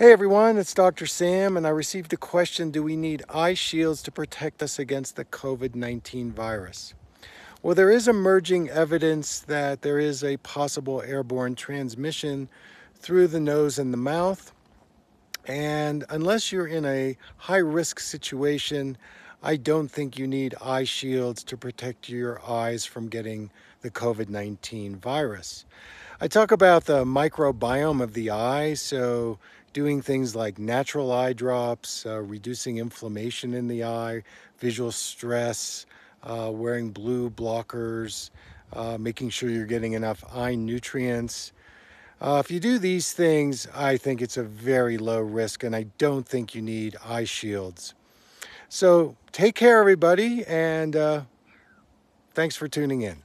Hey everyone, it's Dr. Sam, and I received a question Do we need eye shields to protect us against the COVID 19 virus? Well, there is emerging evidence that there is a possible airborne transmission through the nose and the mouth. And unless you're in a high risk situation, I don't think you need eye shields to protect your eyes from getting the COVID 19 virus. I talk about the microbiome of the eye, so doing things like natural eye drops, uh, reducing inflammation in the eye, visual stress, uh, wearing blue blockers, uh, making sure you're getting enough eye nutrients. Uh, if you do these things, I think it's a very low risk, and I don't think you need eye shields. So take care, everybody, and uh, thanks for tuning in.